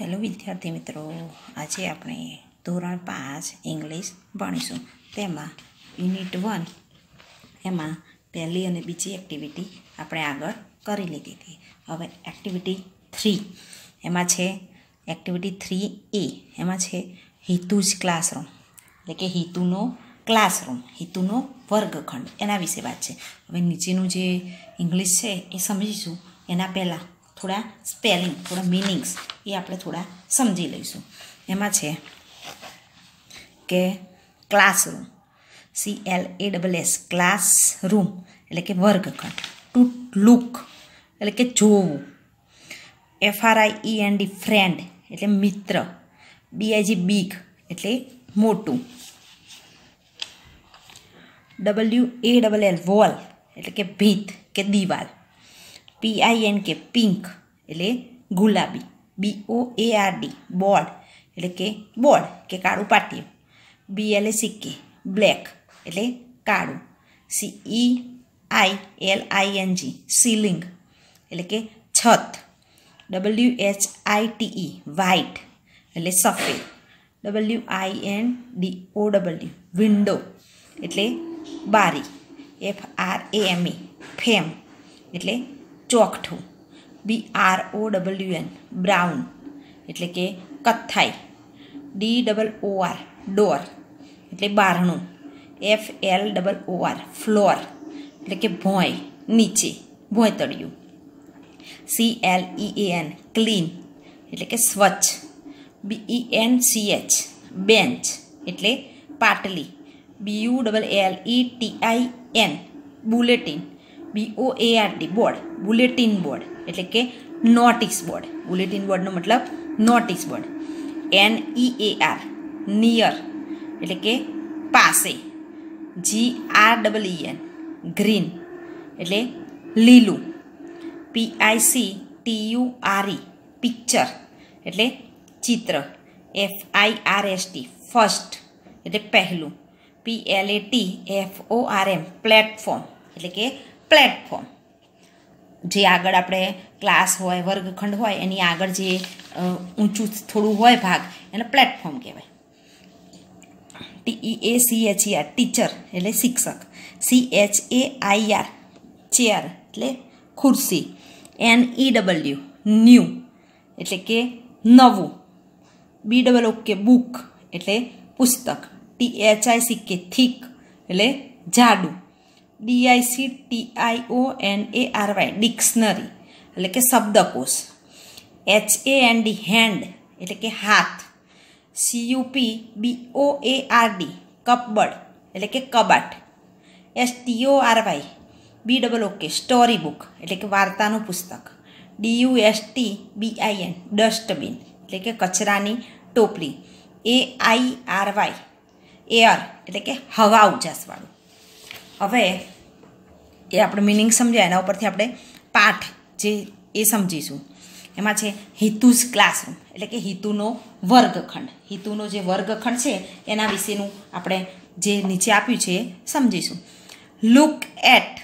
Hello વિદ્યાર્થી મિત્રો, આજે આપણે ધોરણ પાંચ ઇંગ્લિશ ભણીશું. તેમાં યુનિટ વન એમાં પહેલી અને બીજી એક્ટિવિટી આપણે આગળ કરી લીધી હતી. હવે એક્ટિવિટી થ્રી એમાં છે, એક્ટિવિટી થ્રી એ એમાં છે હિતુજ ક્લાસરૂમ, એટલે કે હિતુનો ક્લાસરૂમ, હિતુનો વર્ગખંડ, એના વિશે વાત છે. હવે નીચેનું જે ઇંગ્લિશ છે એ સમજીશું, એના પહેલાં થોડા સ્પેલિંગ થોડા મિનિંગ્સ એ આપણે થોડા સમજી લઈશું. એમાં છે કે classroom C L A double S class room એટલે કે વર્ગખંડ ટુ લુક એટલે કે જોવું. F R I E N D friend એટલે મિત્ર. બીઆઈજી બીગ એટલે મોટું. W A double L wall એટલે કે ભીત, કે દિવાલ. પીઆઈએન કે પિંક એટલે ગુલાબી. B O A R D board એટલે કે બોર્ડ કે કાળું પાટિયું. બી એ સિક્કી બ્લેક એટલે કાળું. C I L I N G ceiling એટલે કે છત. W H I T E white એટલે સફેદ. W I N D O W window એટલે બારી. F R A M E frame એટલે ચોકઠું B R O W N brown એટલે કે કથ્થાઈ. D double O R door એટલે બારણું. F L double O R floor એટલે કે ભોંય, નીચે, ભોંયતળિયું. C L E A N clean એટલે કે સ્વચ્છ. B E N C H bench એટલે પાટલી. B U double L E T I N bulletin B O A R D board bulletin board એટલે કે નોટિસ બોર્ડ બુલેટિન બોર્ડનો મતલબ notice board N E A R near એટલે કે પાસે. G R double N green એટલે લીલું. P I C T U R E picture એટલે ચિત્ર. F I R S T first એટલે પહેલું. P L A T F O R M platform એટલે કે પ્લેટફોર્મ જે આગળ આપણે ક્લાસ હોય, વર્ગખંડ હોય, એની આગળ જે ઊંચું થોડું હોય ભાગ, એને પ્લેટફોર્મ કહેવાય. T A C H R teacher એટલે શિક્ષક. C H A I R chair એટલે ખુરશી. એન ઈ ડબલ્યુ ન્યૂ એટલે કે નવું. બી ડબલ ઓકે બુક એટલે પુસ્તક. T H I C K thick એટલે જાડું. D I C T I O N A R Y dictionary એટલે કે શબ્દકોશ. H A N D hand એટલે કે હાથ. સીયુપી બી ઓ એ આર ડી કપબડ, એટલે કે કબાટ. S T O R Y B double O K story book એટલે કે વાર્તાનું પુસ્તક. D U S T B I N dustbin એટલે કે કચરાની ટોપલી. A I R Y air એટલે કે હવા ઉજાસવાળું. હવે એ આપણે મિનિંગ સમજાય, એના ઉપરથી આપણે પાઠ જે એ સમજીશું. એમાં છે હિતુઝ ક્લાસરૂમ, એટલે કે હિતુનો વર્ગખંડ. હિતુનો જે વર્ગખંડ છે, એના વિશેનું આપણે જે નીચે આપ્યું છે એ સમજીશું. લુક એટ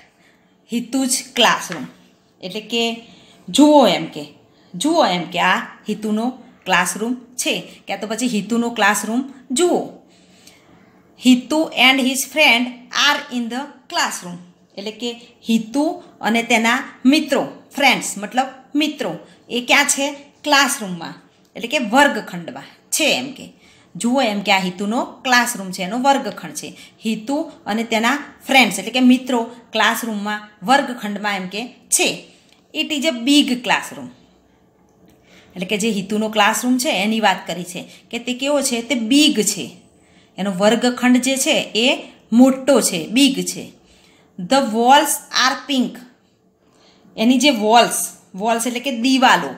હિતુજ ક્લાસરૂમ, એટલે કે જુઓ એમ કે, જુઓ એમ કે આ હિતુનો ક્લાસરૂમ છે. ક્યાં તો પછી હિતુનો ક્લાસરૂમ જુઓ. Hitu and his friend are in the classroom. એટલે કે હિતુ અને તેના મિત્રો ફ્રેન્ડ્સ મતલબ મિત્રો. એ ક્યાં છે? ક્લાસરૂમમાં. એટલે કે વર્ગખંડમાં છે એમ કે. જુઓ એમ કે આ હિતુનો ક્લાસરૂમ છે, એનો વર્ગખંડ છે. હિતુ અને તેના ફ્રેન્ડ્સ એટલે કે મિત્રો, ક્લાસરૂમમાં વર્ગખંડમાં એમ કે છે. It is a big classroom એટલે કે જે હિતુનો ક્લાસરૂમ છે, એની વાત કરી છે કે તે કેવો છે? તે બિગ છે. એનો વર્ગખંડ જે છે એ મોટો છે બિગ છે. ધ વોલ્સ આર પિંક એની જે વોલ્સ વોલ્સ એટલે કે દિવાલો.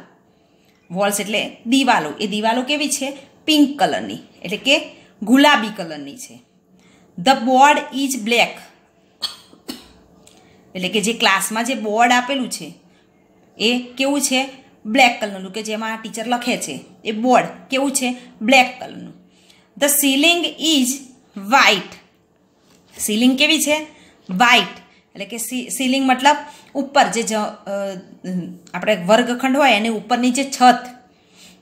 વોલ્સ એટલે દિવાલો. એ દિવાલો કેવી છે? પિંક કલરની એટલે કે ગુલાબી કલરની છે. ધ બોર્ડ ઇઝ બ્લેક એટલે કે જે ક્લાસમાં જે બોર્ડ આપેલું છે, એ કેવું છે? બ્લેક કલરનું કે જેમાં ટીચર લખે છે. એ બોર્ડ કેવું છે? બ્લેક કલરનું the ceiling is white ceiling કેવી છે? વ્હાઇટ એટલે કે સીલિંગ મતલબ ઉપર જે આપણે વર્ગખંડ હોય એની ઉપરની જે છત.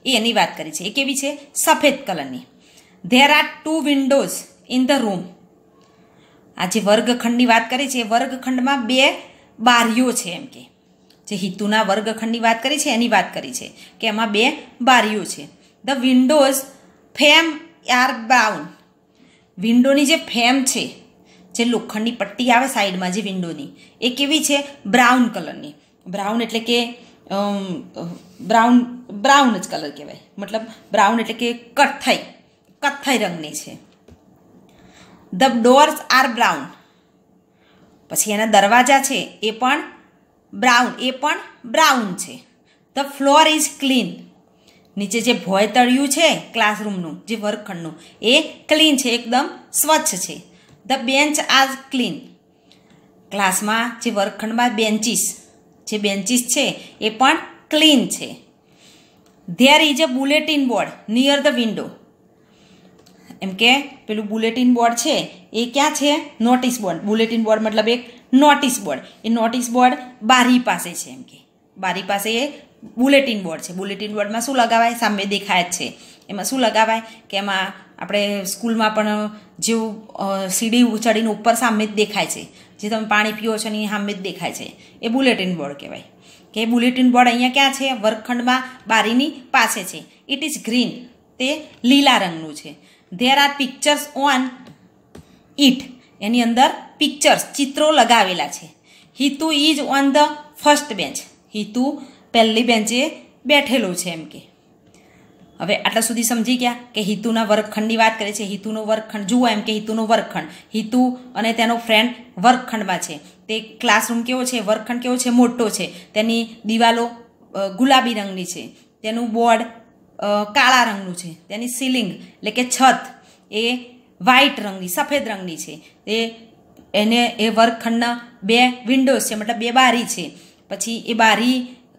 એની વાત કરી છે. એ કેવી છે? સફેદ કલરની. There are two windows in the room આ જે વર્ગખંડની વાત કરી છે, એ વર્ગખંડમાં બે બારીઓ છે એમ કે. જે હિતુના વર્ગખંડની વાત કરી છે, એની વાત કરી છે કે એમાં બે બારીઓ છે. The windows frame are brown વિન્ડોની જે ફેમ છે, જે લોખંડની પટ્ટી આવે સાઈડમાં જે વિન્ડોની એ કેવી છે? બ્રાઉન કલરની. બ્રાઉન એટલે કે બ્રાઉન બ્રાઉન જ કલર કહેવાય. મતલબ બ્રાઉન એટલે કે કથ્થઈ કથ્થઈ રંગની છે. The doors are brown. પછી એના દરવાજા છે, એ પણ બ્રાઉન, એ પણ બ્રાઉન છે. The floor is clean. નીચે જે ભોય તળિયું છે ક્લાસરૂમનું જે વર્ગખંડનું, એ ક્લીન છે, એકદમ સ્વચ્છ છે. ધ બેન્ચ આર ક્લીન ક્લાસમાં જે વર્ગખંડમાં બેન્ચીસ જે બેન્ચીસ છે, એ પણ ક્લીન છે. There is a bulletin board near the window એમ કે પેલું બુલેટિન બોર્ડ છે, એ ક્યાં છે? નોટિસ બોર્ડ બુલેટિન બોર્ડ મતલબ એક નોટિસ બોર્ડ એ નોટિસ બોર્ડ બારી પાસે છે, એમ કે. બારી પાસે એ બુલેટિન બોર્ડ છે. બુલેટિન બોર્ડમાં શું લગાવાય? સામે દેખાય જ છે. એમાં શું લગાવાય? કે એમાં આપણે સ્કૂલમાં પણ જેવું સીડી ચડીને ઉપર સામે જ દેખાય છે. જે તમે પાણી પીઓ છો ને એ સામે જ દેખાય છે. એ બુલેટિન બોર્ડ કહેવાય. કે બુલેટિન બોર્ડ અહીંયા ક્યાં છે? વર્ગખંડમાં બારીની પાસે છે. ઇટ ઇઝ ગ્રીન તે લીલા રંગનું છે. There are pictures on it એની અંદર પિક્ચર્સ ચિત્રો લગાવેલા છે. Hitu is on the first bench Hitu પહેલી બેન્ચે બેઠેલો છે એમ કે. હવે આટલા સુધી સમજી ગયા કે હિતુના વર્ગખંડની વાત કરે છે, હિતુનો વર્ગખંડ જુઓ એમ કે હિતુનો વર્ગખંડ. હિતુ અને તેનો ફ્રેન્ડ વર્ગખંડમાં છે. તે ક્લાસરૂમ કેવો છે, વર્ગખંડ કેવો છે, મોટો છે. તેની દિવાલો ગુલાબી રંગની છે. તેનું બોર્ડ કાળા રંગનું છે. તેની સીલિંગ એટલે કે છત એ વ્હાઇટ રંગની, સફેદ રંગની છે. એ એને એ વર્ગખંડના બે વિન્ડોઝ છે, મતલબ બે બારી છે. પછી એ બારી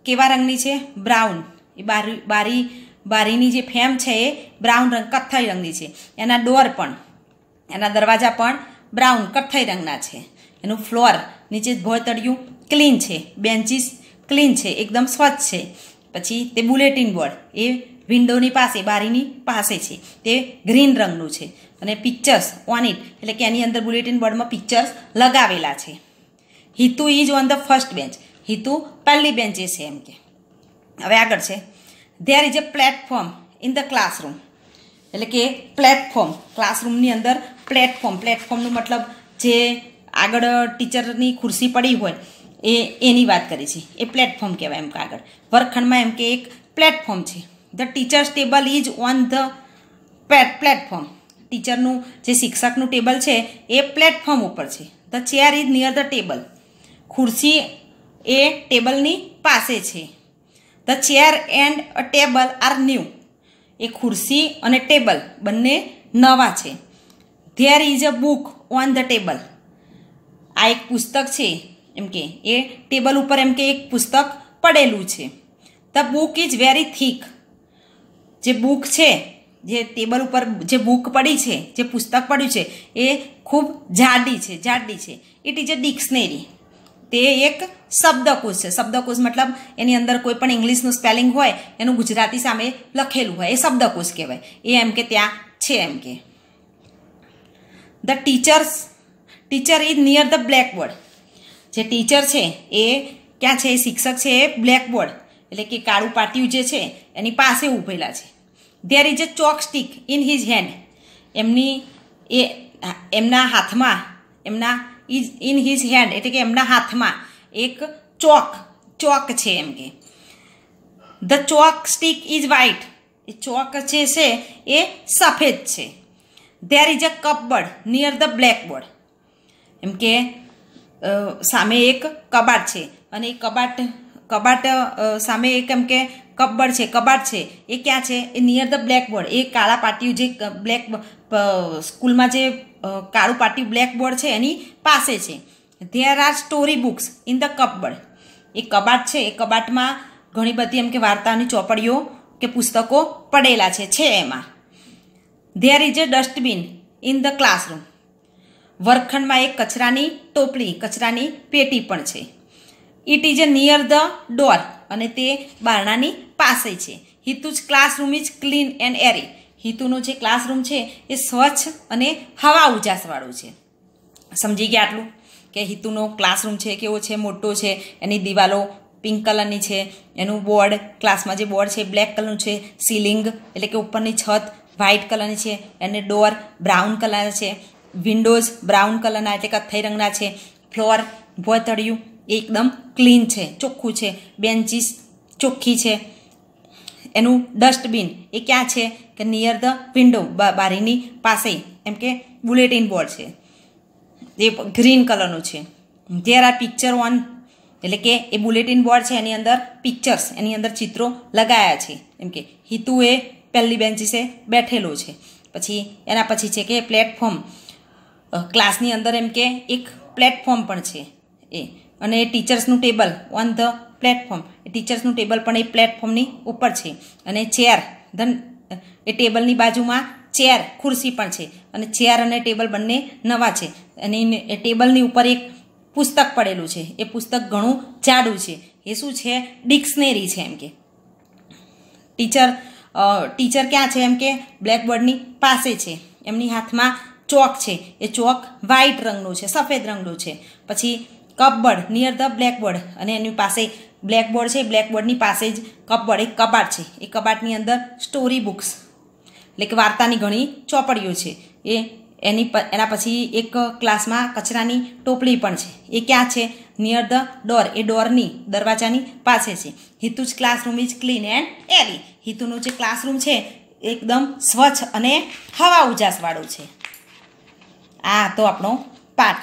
કેવા રંગની છે? બ્રાઉન. એ બારી બારી, બારીની જે ફેમ છે એ બ્રાઉન રંગ, કથ્થઈ રંગની છે. એના ડોર પણ, એના દરવાજા પણ બ્રાઉન, કથ્થઈ રંગના છે. એનું ફ્લોર નીચે ભોયતળિયું ક્લીન છે. બેન્ચીસ ક્લીન છે. એકદમ સ્વચ્છ છે. પછી તે બુલેટિન બોર્ડ, એ વિન્ડોની પાસે, બારીની પાસે છે. તે ગ્રીન રંગનું છે. અને પિક્ચર્સ, ઓન ઇટ, એટલે કે એની અંદર બુલેટિન બોર્ડમાં પિક્ચર્સ લગાવેલા છે. Hitu is on the first bench. Hitu પહેલી બેન્ચે છે એમ કે. હવે આગળ છે. There is a platform in the classroom એટલે કે પ્લેટફોર્મ ક્લાસરૂમની અંદર પ્લેટફોર્મ પ્લેટફોર્મનું મતલબ જે આગળ ટીચરની ખુરશી પડી હોય એ, એની વાત કરી છે. એ પ્લેટફોર્મ કહેવાય એમ કે આગળ. વર્ગખંડમાં એમ કે એક પ્લેટફોર્મ છે. The teacher's table is on the platform ટીચરનું જે શિક્ષકનું ટેબલ છે એ પ્લેટફોર્મ ઉપર છે. The chair is near the table ખુરશી એ ટેબલની પાસે છે. The chair and a table are new એ ખુરશી અને ટેબલ બંને નવા છે. There is a book on the table આ એક પુસ્તક છે. એમ કે, એ ટેબલ ઉપર એમ કે એક પુસ્તક પડેલું છે. The book is very thick જે બુક છે, જે ટેબલ ઉપર જે બુક પડી છે, જે પુસ્તક પડ્યું છે, એ ખૂબ જાડી છે જાડી છે. ઇટ ઇઝ અ ડિક્શનરી તે એક શબ્દકોશ છે. શબ્દકોશ મતલબ એની અંદર કોઈ પણ ઇંગ્લિશનું સ્પેલિંગ હોય, એનું ગુજરાતી સામે લખેલું હોય. એ શબ્દકોશ કહેવાય. એ એમ કે ત્યાં છે એમ કે. The teacher's teacher is near the blackboard જે ટીચર છે, એ ક્યાં છે? શિક્ષક છે, એ બ્લેકબોર્ડ એટલે કે કાળું પાટિયું જે છે, એની પાસે ઊભેલા છે. There is a chalk stick in his hand એમની, એ, એમના હાથમાં, એમના ઇઝ ઇન હિઝ હેન્ડ, એટલે કે એમના હાથમાં એક ચોક ચોક છે એમ કે the chalk stick is white. A chalk જે છે, એ સફેદ છે. There is a cupboard, near the blackboard. એમ કે સામે એક કબાટ છે. અને એ કબાટ કબાટ સામે એક એમ કે કબ્બડ છે. કબાટ છે. એ ક્યાં છે? એ નિયર ધ બ્લેકબોર્ડ. એ કાળા પાટિયું જે બ્લેક સ્કૂલમાં જે કાળું પાટી બ્લેકબોર્ડ છે, એની પાસે છે. There are story books in the cupboard એ કબાટ છે, એ કબાટમાં ઘણી બધી એમ કે વાર્તાની ચોપડીઓ કે પુસ્તકો પડેલા છે છે એમાં. There is a dustbin in the classroom વર્ગખંડમાં એક કચરાની ટોપલી, કચરાની પેટી પણ છે. It is a near the door અને તે બારણાની પાસે છે. Hitu's classroom is clean and airy હિતુનો જે ક્લાસરૂમ છે એ સ્વચ્છ અને હવા ઉજાસવાળું છે. સમજી ગયા આટલું? કે હિતુનો ક્લાસરૂમ છે, કેવો છે? મોટો છે, એની દિવાલો પિંક કલરની છે, એનું બોર્ડ, ક્લાસમાં જે બોર્ડ છે બ્લેક કલરનું છે, સીલિંગ એટલે કે ઉપરની છત વ્હાઇટ કલરની છે, એને ડોર બ્રાઉન કલર છે, વિન્ડોઝ બ્રાઉન કલરના એટલે કથ્થઈ રંગના છે, ફ્લોર ભોતળિયું એકદમ ક્લીન છે, ચોખ્ખું છે, બેન્ચીસ ચોખ્ખી છે એનું ડસ્ટબિન. એ ક્યાં છે? કે નિયર ધ વિન્ડો બારીની પાસે. એમ કે બુલેટિન બોર્ડ છે. એ ગ્રીન કલરનું છે. ધેર આર પિક્ચર ઓન એટલે કે એ બુલેટિન બોર્ડ છે, એની અંદર પિક્ચર્સ એની અંદર ચિત્રો લગાયા છે. એમ કે હિતુ એ પહેલી બેન્ચીસે બેઠેલો છે. પછી એના પછી છે કે પ્લેટફોર્મ ક્લાસની અંદર એમ કે એક પ્લેટફોર્મ પણ છે. એ. અને ટીચર્સનું ટેબલ ઓન ધ પ્લેટફોર્મ એ ટીચર્સનું ટેબલ પણ એ પ્લેટફોર્મની ઉપર છે. અને ચેર ધન, એ ટેબલની બાજુમાં ચેર ખુરશી પણ છે. અને ચેર અને ટેબલ બંને નવા છે. અને એ ટેબલની ઉપર એક પુસ્તક પડેલું છે. એ પુસ્તક ઘણું જાડું છે. એ શું છે? ડિક્શનરી છે એમ કે. ટીચર ટીચર ક્યાં છે એમ કે? બ્લેકબોર્ડની પાસે છે. એમની હાથમાં ચોક છે. એ ચોક વ્હાઇટ રંગનો છે, સફેદ રંગનો છે. પછી કપબોર્ડ નિયર ધ બ્લેકબોર્ડ અને એની પાસે બ્લેકબોર્ડ છે બ્લેકબોર્ડની પાસે જ કપબોર્ડ એક કબાટ છે. એ કબાટની અંદર સ્ટોરી બુક્સ એટલે કે વાર્તાની ઘણી ચોપડીઓ છે. એ એની એના પછી એક ક્લાસમાં કચરાની ટોપલી પણ છે. એ ક્યાં છે? નિયર ધ ડોર એ ડોરની દરવાજાની પાસે છે. Hitu's classroom is clean and airy હિતુનું જે ક્લાસરૂમ છે, એકદમ સ્વચ્છ અને હવા ઉજાસવાળું છે. આ તો આપણો પાઠ.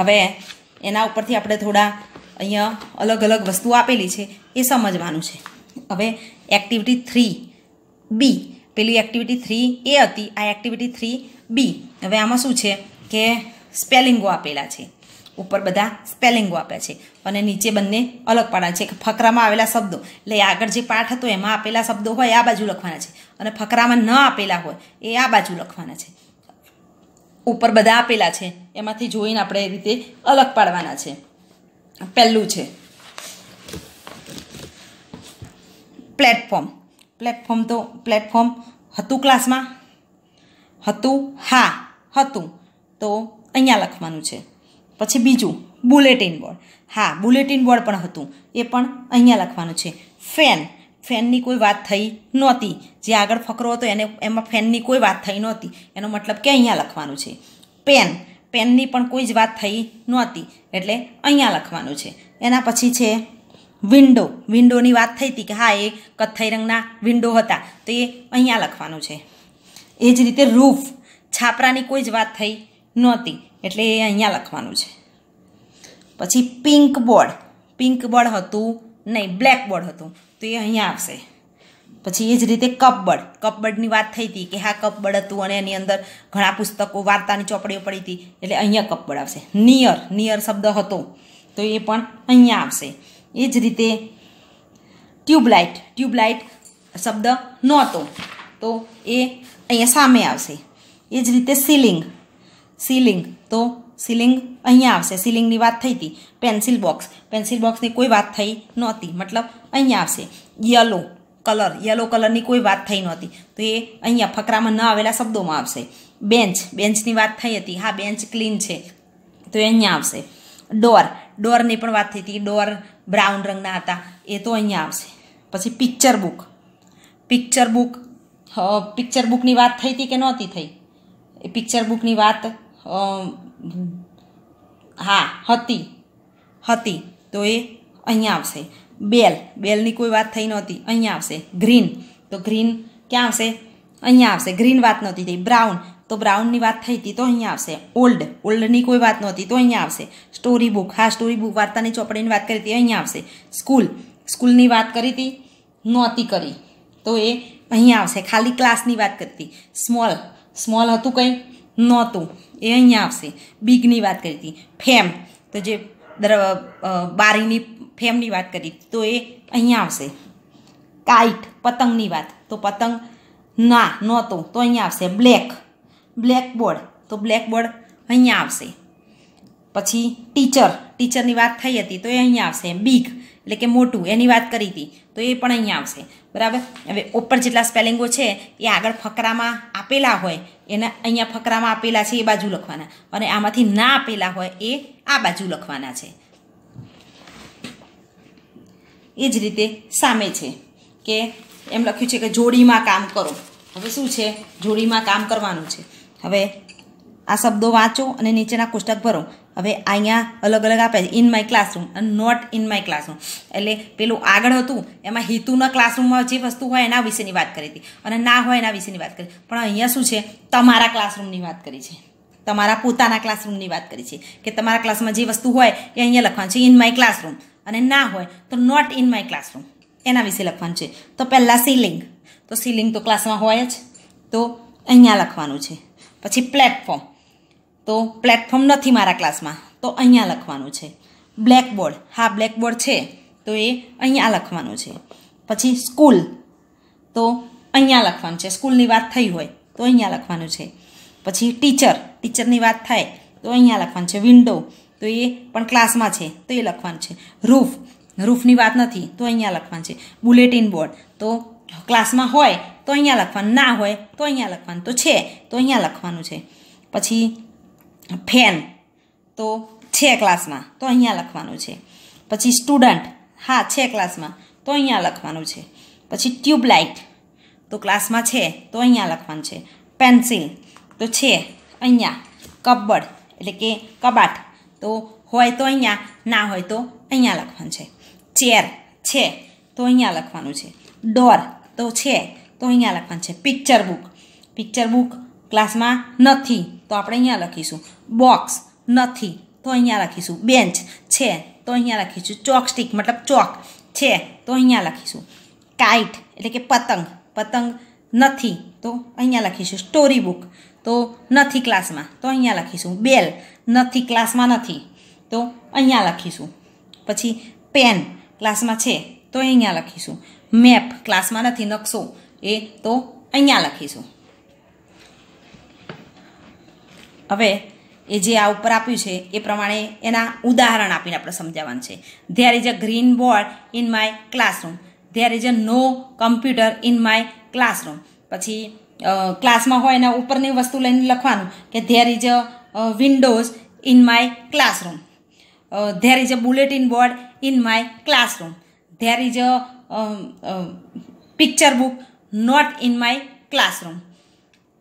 હવે એના ઉપરથી આપણે થોડા અહીંયા અલગ અલગ વસ્તુ આપેલી છે એ સમજવાનું છે. હવે એક્ટિવિટી થ્રી બી પેલી એક્ટિવિટી થ્રી એ હતી, આ એક્ટિવિટી થ્રી બી હવે આમાં શું છે કે સ્પેલિંગો આપેલા છે. ઉપર બધા સ્પેલિંગો આપ્યા છે અને નીચે બંને અલગ પાડા છે. ફકરામાં આવેલા શબ્દો, એટલે આગળ જે પાઠ હતો એમાં આપેલા શબ્દો હોય આ બાજુ લખવાના છે. અને ફકરામાં ન આપેલા હોય એ આ બાજુ લખવાના છે. ઉપર બધા આપેલા છે, એમાંથી જોઈને આપણે એ રીતે અલગ પાડવાના છે. પહેલું છે. પ્લેટફોર્મ પ્લેટફોર્મ તો પ્લેટફોર્મ હતું ક્લાસમાં હતું, હા, હતું. તો અહીંયા લખવાનું છે. પછી બીજું બુલેટિન બોર્ડ હા બુલેટિન બોર્ડ પણ હતું. એ પણ અહીંયા લખવાનું છે. ફેન ફેનની કોઈ વાત થઈ નહોતી. જે આગળ ફકરો હતો એને, એમાં ફેનની કોઈ વાત થઈ નહોતી. એનો મતલબ કે અહીંયા લખવાનું છે. પેન પેનની પણ કોઈ જ વાત થઈ નહોતી. એટલે અહીંયા લખવાનું છે. એના પછી છે વિન્ડો વિન્ડોની વાત થઈ હતી કે હા, એ કથ્થઈ રંગના વિન્ડો હતા. તો એ અહીંયા લખવાનું છે. એ જ રીતે રૂફ. છાપરાની કોઈ જ વાત થઈ નહોતી. એટલે એ અહીંયા લખવાનું છે. પછી પિંક બોર્ડ પિંક બોર્ડ હતું નહીં બ્લેક બોર્ડ હતું. તો એ અહીંયા આવશે. પછી એ જ રીતે કપબડ. કપબર્ડની વાત થઈ હતી કે હા કપબર્ડ હતું અને એની અંદર ઘણા પુસ્તકો, વાર્તાની ચોપડીઓ પડી હતી. એટલે અહીંયા કપબડ આવશે. નિયર નિયર શબ્દ હતો. તો એ પણ અહીંયા આવશે. એ જ રીતે ટ્યુબલાઇટ ટ્યુબલાઇટ શબ્દ નહોતો. તો એ અહીંયા સામે આવશે. એ જ રીતે સીલિંગ સીલિંગ તો સીલિંગ અહીંયા આવશે. સીલિંગની વાત થઈ હતી. પેન્સિલ બોક્સ પેન્સિલ બોક્સની કોઈ વાત થઈ નહોતી. મતલબ અહીંયા આવશે. યલો કલર યલો કલરની કોઈ વાત થઈ નહોતી. તો એ અહીંયા ફકરામાં ન આવેલા શબ્દોમાં આવશે. બેન્ચ બેન્ચની વાત થઈ હતી. હા બેન્ચ ક્લીન છે. તો એ અહીંયા આવશે. ડોર ડોરની પણ વાત થઈ હતી. ડોર બ્રાઉન રંગના હતા. એ તો અહીંયા આવશે. પછી picture book picture book picture બુકની વાત થઈ હતી કે નહોતી થઈ? એ પિક્ચર બુકની વાત હા, હતી. હતી. તો એ અહીંયા આવશે. બેલ. બેલની કોઈ વાત થઈ નહોતી. અહીંયા આવશે. ગ્રીન. તો ગ્રીન ક્યાં આવશે? અહીંયા આવશે. ગ્રીન વાત નહોતી થઈ. બ્રાઉન. તો બ્રાઉનની વાત થઈ હતી તો અહીંયા આવશે. ઓલ્ડ. ઓલ્ડની કોઈ વાત નહોતી તો અહીંયા આવશે. Story book. હા, સ્ટોરી બુક. વાર્તાની ચોપડીની વાત કરી હતી. અહીંયા આવશે. સ્કૂલ. સ્કૂલની વાત કરી હતી? નહોતી કરી. તો એ અહીંયા આવશે. ખાલી ક્લાસની વાત કરતી સ્મોલ. સ્મોલ હતું કંઈ? નહોતું. એ અહીંયા આવશે. બિગની વાત કરી હતી. ફેમ. તો જે બારીની ફેમની વાત કરી, તો એ અહીંયા આવશે. કાઇટ, પતંગની વાત. તો પતંગ ના, નહોતો, તો અહીંયા આવશે. Black, blackboard. તો બ્લેકબોર્ડ અહીંયા આવશે. પછી ટીચર, ટીચરની વાત થઈ હતી, તો એ અહીંયા આવશે. બિગ, એટલે કે મોટું, એની વાત કરી હતી, તો એ પણ અહીંયા આવશે. બરાબર? હવે ઉપર જેટલા સ્પેલિંગો છે, એ આગળ ફકરામાં આપેલા હોય, એના અહીંયા ફકરામાં આપેલા છે, એ બાજુ લખવાના. અને આમાંથી ના આપેલા હોય, એ આ બાજુ લખવાના છે. એ જ રીતે સામે છે કે એમ લખ્યું છે કે જોડીમાં કામ કરો. હવે શું છે? જોડીમાં કામ કરવાનું છે. હવે આ શબ્દો વાંચો અને નીચેના કોષ્ટક ભરો. હવે અહીંયા અલગ અલગ આપે છે. ઇન માય ક્લાસરૂમ અને નોટ ઇન માય ક્લાસરૂમ એટલે પેલું આગળ હતું, એમાં હિતુના ક્લાસરૂમમાં જે વસ્તુ હોય એના વિશેની વાત કરી હતી. અને ના હોય એના વિશેની વાત કરી. પણ અહીંયા શું છે? તમારા ક્લાસરૂમની વાત કરી છે. તમારા પોતાના ક્લાસરૂમની વાત કરી છે. કે તમારા ક્લાસમાં જે વસ્તુ હોય એ અહીંયા લખવાનું છે. ઇન માય ક્લાસરૂમ અને ના હોય તો નોટ ઇન માય ક્લાસરૂમ એના વિશે લખવાનું છે. તો પહેલાં સીલિંગ તો સીલિંગ તો ક્લાસમાં હોય જ. તો અહીંયા લખવાનું છે. પછી પ્લેટફોર્મ તો પ્લેટફોર્મ નથી મારા ક્લાસમાં તો અહીંયા લખવાનું છે. બ્લેકબોર્ડ હા બ્લેકબોર્ડ છે. તો એ અહીંયા લખવાનું છે. પછી સ્કૂલ તો અહીંયા લખવાનું છે. સ્કૂલની વાત થઈ હોય તો અહીંયા લખવાનું છે. પછી ટીચર ટીચરની વાત થાય તો અહીંયા લખવાનું છે. વિન્ડો તો એ પણ ક્લાસમાં છે, તો એ લખવાનું છે. રૂફ. રૂફની વાત નથી, તો અહીંયા લખવાનું છે. Bulletin board. તો ક્લાસમાં હોય, તો અહીંયા લખવાનું. ના હોય, તો અહીંયા લખવાનું. તો છે, તો અહીંયા લખવાનું છે. પછી ફેન. તો છે ક્લાસમાં, તો અહીંયા લખવાનું છે. પછી સ્ટુડન્ટ. હા, છે ક્લાસમાં, તો અહીંયા લખવાનું છે. પછી ટ્યુબલાઇટ. તો ક્લાસમાં છે, તો અહીંયા લખવાનું છે. પેન્સિલ. તો છે, અહીંયા. કબડ. એટલે કે કબાટ. તો હોય તો અહીંયા, ના હોય તો અહીંયા લખવાનું છે. ચેર છે, તો અહીંયા લખવાનું છે. ડોર તો છે, તો અહીંયા લખવાનું છે. પિક્ચર બુક પિક્ચર બુક ક્લાસમાં નથી, તો આપણે અહીંયા લખીશું. બોક્સ નથી, તો અહીંયા લખીશું. બેન્ચ છે, તો અહીંયા લખીશું. ચોકસ્ટિક, મતલબ ચોક છે, તો અહીંયા લખીશું. કાઇટ, એટલે કે પતંગ પતંગ નથી તો અહીંયા લખીશું સ્ટોરી બુક તો નથી ક્લાસમાં તો અહીંયા લખીશું બેલ. નથી ક્લાસમાં નથી. તો અહીંયા લખીશું. પછી પેન ક્લાસમાં છે. તો અહીંયા લખીશું. મેપ ક્લાસમાં નથી, નકશો. એ તો અહીંયા લખીશું. હવે એ જે આ ઉપર આપ્યું છે, એ પ્રમાણે એના ઉદાહરણ આપીને આપણે સમજાવવાનું છે. There is a green board in my classroom there is a no computer in my classroom પછી ક્લાસમાં હોય એના ઉપરની વસ્તુ લઈને લખવાનું કે there is a windows in my classroom there is a bulletin board in my classroom there is a picture book not in my classroom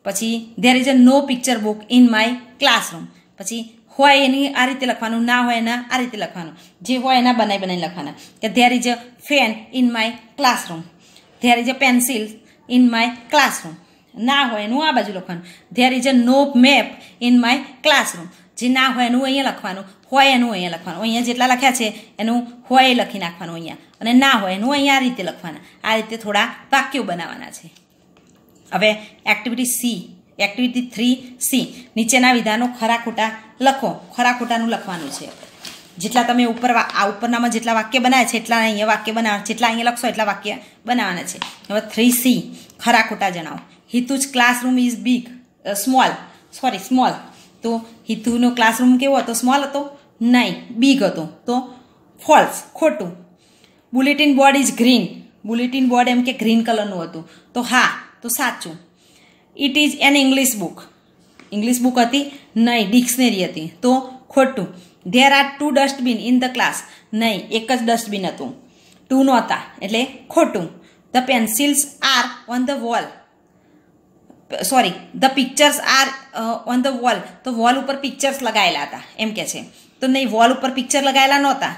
પછી there is a no picture book in my classroom પછી, હોય એની આ રીતે લખવાનું, ના હોય એના આ રીતે લખવાનું. જે હોય એના બનાવી બનાવી લખવાના. કે there is a fan in my classroom there is a pencil in my classroom ના હોય એનું આ બાજુ લખવાનું. There is a no map in my classroom જે ના હોય એનું અહીંયા લખવાનું. હોય એનું અહીંયા લખવાનું. અહીંયા જેટલા લખ્યા છે, એનું હોય લખી નાખવાનું અહીંયા. અને ના હોય એનું અહીંયા આ રીતે લખવાના. આ રીતે થોડા વાક્યો બનાવવાના છે. હવે activity C activity three C નીચેના વિધાનો ખરા ખોટા લખો. ખરા ખોટાનું લખવાનું છે. જેટલા તમે ઉપર આ ઉપરનામાં જેટલા વાક્ય બનાવ્યા છે, એટલા અહીંયા વાક્ય બનાવવા જેટલા અહીંયા લખશો એટલા વાક્ય બનાવવાના છે. હવે થ્રી સી ખરા ખોટા જણાવો. Hitu's classroom is big small sorry small તો હિતુનો ક્લાસરૂમ કેવો હતો? સ્મોલ હતો? નહીં બિગ હતો. તો ફોલ્સ ખોટું. Bulletin board is green bulletin board એમ કે ગ્રીન કલરનું હતું. તો હા, તો સાચું. It is an English book English book હતી? નહીં ડિક્શનરી હતી. તો ખોટું. There are two dustbin in the class નહીં, એક જ ડસ્ટબિન હતું. ટુ નહોતા, એટલે ખોટું. The pencils are on the wall sorry the pictures are on the wall તો વોલ ઉપર પિક્ચર્સ લગાવેલા હતા, એમ કે છે. તો નહીં વોલ ઉપર પિક્ચર લગાવેલા નહોતા.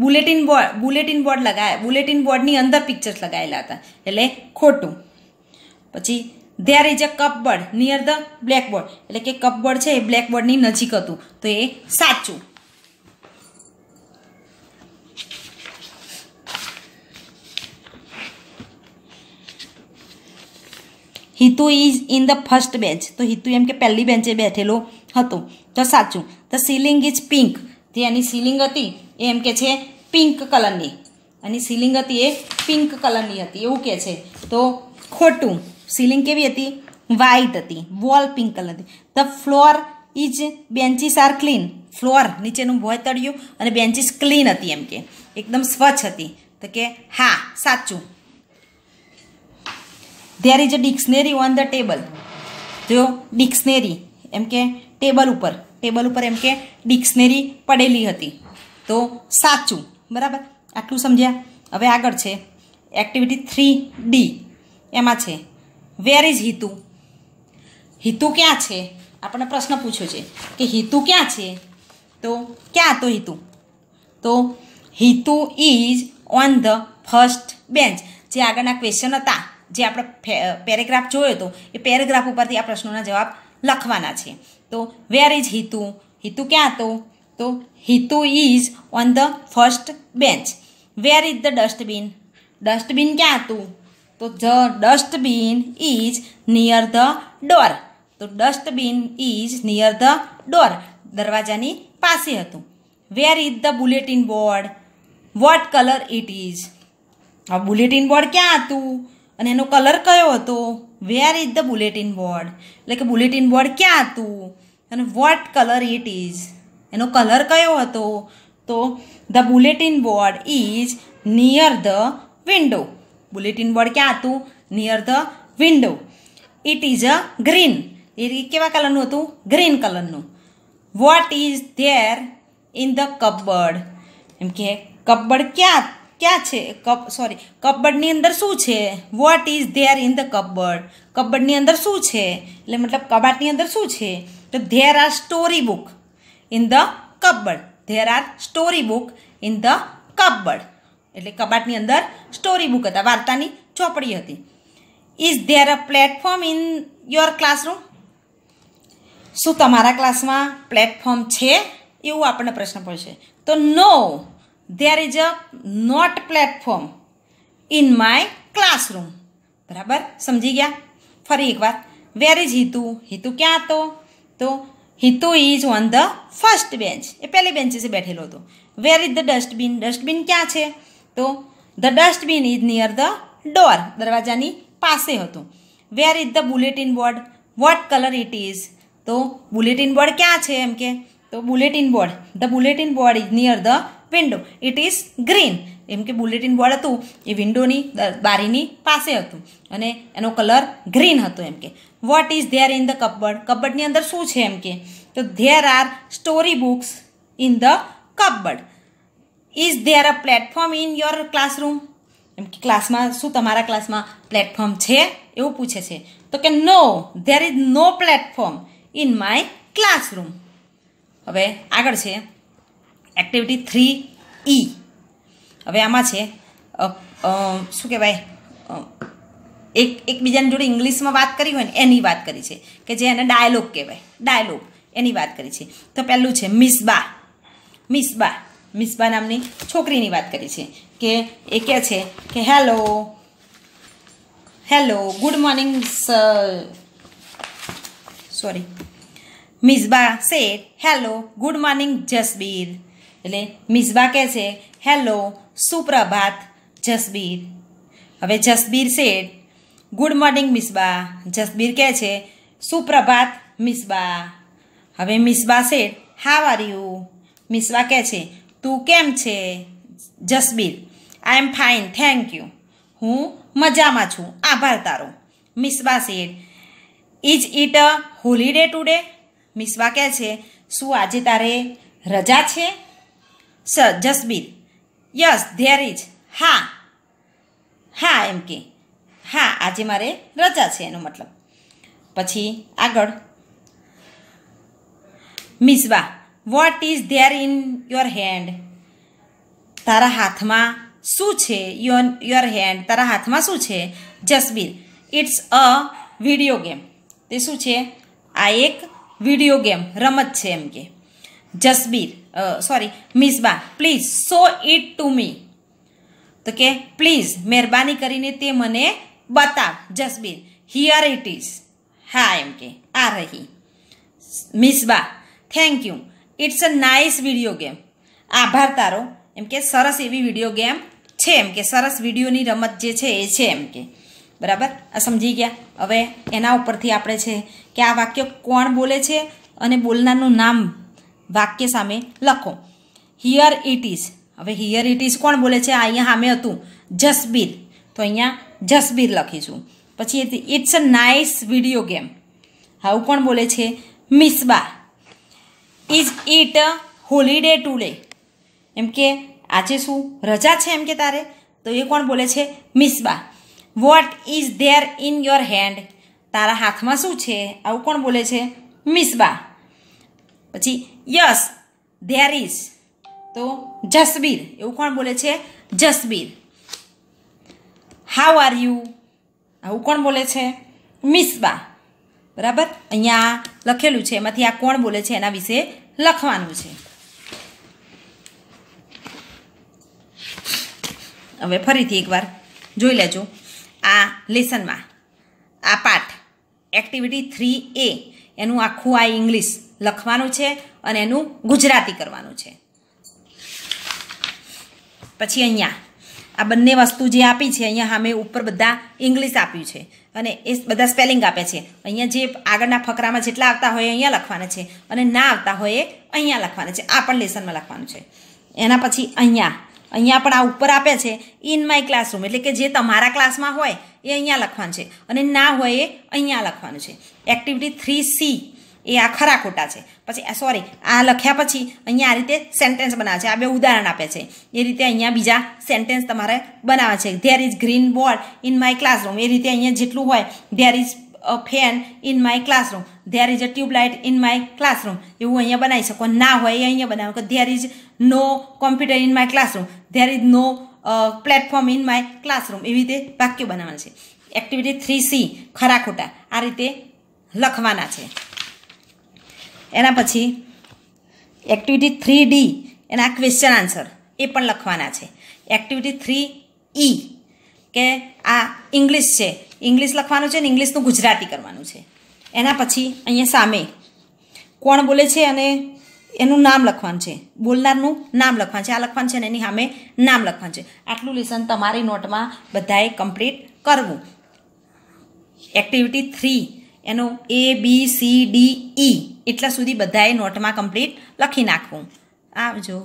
બુલેટિન બોર્ડ બુલેટિન બોર્ડ લગાવ્યા બુલેટિન બોર્ડની અંદર પિક્ચર્સ લગાવેલા હતા. એટલે ખોટું. પછી there is a cupboard near the blackboard એટલે કે કપબોર્ડ છે એ બ્લેકબોર્ડની નજીક હતું. તો એ સાચું. Hitu is in the first bench તો હિતુ એમ કે પહેલી બેન્ચે બેઠેલો હતો. તો સાચું. ધ સીલિંગ ઇઝ પિંક જે એની સીલિંગ હતી એ એમ કે છે પિંક કલરની એની સીલિંગ હતી એ પિંક કલરની હતી. એવું કહે છે. તો ખોટું. સીલિંગ કેવી હતી? વ્હાઇટ હતી. વોલ પિંક કલર હતી. The floor is benches are clean floor નીચેનું ભોય તળ્યું અને બેન્ચીસ ક્લીન હતી એમ કે. એકદમ સ્વચ્છ હતી. તો કે, હા, સાચું. There is a dictionary on the table જો ડિક્શનરી એમ કે ટેબલ ઉપર ટેબલ ઉપર એમ કે ડિક્શનરી પડેલી હતી. તો સાચું. બરાબર? આટલું સમજ્યા? હવે આગળ છે. એક્ટિવિટી થ્રી ડી એમાં છે. વેર ઇઝ હિતુ હિતુ ક્યાં છે? આપણને પ્રશ્ન પૂછ્યો છે કે હિતુ ક્યાં છે? તો ક્યાં હતો હિતુ તો Hitu is on the first bench જે આગળના ક્વેશ્ચન હતા, જે આપણે પેરેગ્રાફ જોયો હતો, એ પેરેગ્રાફ ઉપરથી આ પ્રશ્નોના જવાબ લખવાના છે. તો વેર ઇઝ હિતુ હિતુ ક્યાં હતો? તો Hitu is on the first bench where is the dustbin dustbin ક્યાં હતું? તો the dustbin is near the door. તો dustbin is near the door. દરવાજાની પાસે હતું. Where is the bulletin board what colour it is આ bulletin board ક્યાં હતું? અને એનો કલર કયો હતો? Where is the bulletin board? એટલે કે બુલેટિન બોર્ડ ક્યાં હતું? અને વોટ કલર ઇટ ઇઝ એનો કલર કયો હતો? તો the bulletin board is near the window. Bulletin board ક્યાં હતું? Near the window it is a green એ કેવા કલરનું હતું? ગ્રીન કલરનું. What is there in the cupboard એમ કે કપબર્ડ ક્યાં ક્યાં છે? કપ સોરી કપબર્ડની અંદર શું છે? What is there in the cupboard કપબર્ડની અંદર શું છે? એટલે મતલબ કબાટની અંદર શું છે? તો there are story book in the cupboard there are story book in the cupboard એટલે કબાટની અંદર સ્ટોરી બુક હતા, વાર્તાની ચોપડી હતી. Is there a platform in your classroom શું તમારા ક્લાસમાં પ્લેટફોર્મ છે? એવું આપણને પ્રશ્ન પડશે. તો no there is a not platform in my classroom બરાબર? સમજી ગયા? ફરી એકવાર. Where is Hitu? હિતુ ક્યાં હતો? તો Hitu is on the first bench એ પહેલી બેન્ચીસે બેઠેલો હતો. Where is the dustbin dustbin ક્યાં છે? તો the dustbin is near the door દરવાજાની પાસે હતું. Where is the bulletin board what colour it is તો બુલેટિન બોર્ડ ક્યાં છે એમ કે? તો bulletin board the bulletin board is near the window it is green એમ કે બુલેટિન બોર્ડ હતું. એ વિન્ડોની બારીની પાસે હતું. અને એનો કલર ગ્રીન હતો એમ કે. What is there in the cupboard કબર્ડની અંદર શું છે એમ કે? તો there are story books in the cupboard is there a platform in your classroom એમ કે ક્લાસમાં શું તમારા ક્લાસમાં પ્લેટફોર્મ છે? એવું પૂછે છે. તો કે no there is no platform in my classroom હવે આગળ છે. એક્ટિવિટી થ્રી ઈ હવે આમાં છે શું કહેવાય? એક, એકબીજાની જોડે ઇંગ્લિશમાં વાત કરી હોય ને, એની વાત કરી છે. કે જે એને ડાયલોગ કહેવાય. ડાયલોગ એની વાત કરી છે. તો પહેલું છે મિસબા મિસબા મિસબા નામની છોકરીની વાત કરી છે કે એ કહે છે કે hello hello good morning sorry Misba said hello good morning Jasbir એટલે મિસબા કહે છે હેલો સુપ્રભાત જસબીર હવે જસબીર શેઠ ગુડ મોર્નિંગ મિસબા જસબીર કહે છે સુપ્રભાત મિસબા હવે મિસબા શેઠ હાવ આર યુ મિસબા કહે છે તું કેમ છે? Jasbir I am fine thank you હું મજામાં છું. આભાર તારો. Misba said is it a holiday today Misba કહે છે, શું આજે તારે રજા છે? સ જસબીર યસ ધેર ઇઝ હા. હા, એમ કે. હા, આજે મારે રજા છે, એનો મતલબ. પછી આગળ. Misba what is there in your hand તારા હાથમાં શું છે? યોર યોર હેન્ડ તારા હાથમાં શું છે? Jasbir it's a video game તે શું છે? આ એક વીડિયો ગેમ રમત છે એમ કે. Jasbir sorry Misba please show it to me તો કે પ્લીઝ મહેરબાની કરીને તે મને બતાવ. જસબીર હિયર ઇટ ઇઝ હા, એમ કે. આ રહી. Misba thank you it's a nice video game આભાર તારો. એમ કે સરસ એવી વીડિયો ગેમ છે. એમ કે સરસ વિડીયોની રમત જે છે એ છે એમ કે. બરાબર? આ સમજી ગયા. હવે એના ઉપરથી આપણે છે કે આ વાક્ય કોણ બોલે છે અને બોલનારનું નામ વાક્ય સામે લખો. હિયર ઇટ ઇઝ હવે હિયર ઇટ ઇઝ કોણ બોલે છે? અહીંયા સામે હતું. જસબીર. તો અહીંયા જસબીર લખીશું. પછી it's a nice video game આવું કોણ બોલે છે? Misba is it holiday today એમ કે, આજે શું રજા છે? એમ કે તારે. તો એ કોણ બોલે છે? Misba. What is there in your hand તારા હાથમાં શું છે? આવું કોણ બોલે છે? મિસબા. પછી યસ ધેર ઇઝ તો, જસબીર. એવું કોણ બોલે છે? જસબીર. હાઉ આર યુ આવું કોણ બોલે છે? મિસબા. બરાબર? અહીંયા લખેલું છે. એમાંથી આ કોણ બોલે છે? એના વિશે લખવાનું છે. હવે ફરીથી એકવાર જોઈ લેજો. આ લેસનમાં, આ પાઠ એક્ટિવિટી થ્રી એ એનું આખું આ ઇંગ્લિશ લખવાનું છે અને એનું ગુજરાતી કરવાનું છે. પછી અહીંયા આ બંને વસ્તુ જે આપી છે, અહીંયા સામે ઉપર બધા ઇંગ્લિશ આપ્યું છે. અને એ બધા સ્પેલિંગ આપે છે. અહીંયા જે આગળના ફકરામાં જેટલા આવતા હોય અહીંયા લખવાના છે અને ના આવતા હોય એ અહીંયા લખવાના છે. આ પણ લેસનમાં લખવાનું છે. એના પછી અહીંયા. અહીંયા પણ આ ઉપર આપે છે ઇન માય ક્લાસરૂમ એટલે કે જે તમારા ક્લાસમાં હોય એ અહીંયા લખવાનું છે. અને ના હોય એ અહીંયા લખવાનું છે. એક્ટિવિટી થ્રી સી એ આ ખરા ખોટા છે. પછી સોરી આ લખ્યા પછી અહીંયા આ રીતે સેન્ટેન્સ બનાવે છે. આ બે ઉદાહરણ આપે છે. એ રીતે અહીંયા બીજા સેન્ટેન્સ તમારે બનાવે છે. There is green board in my classroom એ રીતે અહીંયા જેટલું હોય there is a fan in my classroom there is a tubelight in my classroom એવું અહીંયા બનાવી શકો. ના હોય એ અહીંયા બનાવો કે there is no computer in my classroom there is no platform in my classroom એવી રીતે વાક્યો બનાવવાના છે. એક્ટિવિટી થ્રી સી ખરા ખોટા. આ રીતે લખવાના છે. એના પછી એક્ટિવિટી થ્રી ડી એના ક્વેશ્ચન આન્સર એ પણ લખવાના છે. એક્ટિવિટી થ્રી ઈ કે આ ઇંગ્લિશ છે. ઇંગ્લિશ લખવાનું છે ને ઇંગ્લિશનું ગુજરાતી કરવાનું છે. એના પછી અહીંયા સામે કોણ બોલે છે અને એનું નામ લખવાનું છે. બોલનારનું નામ લખવાનું છે. આ લખવાનું છે અને એની સામે નામ લખવાનું છે. આટલું લેસન તમારી નોટમાં બધાએ કમ્પ્લીટ કરવું. એક્ટિવિટી થ્રી એનો એ બી સી ડી ઈ એટલા સુધી બધાએ નોટમાં કમ્પ્લીટ લખી નાખવું. આવજો.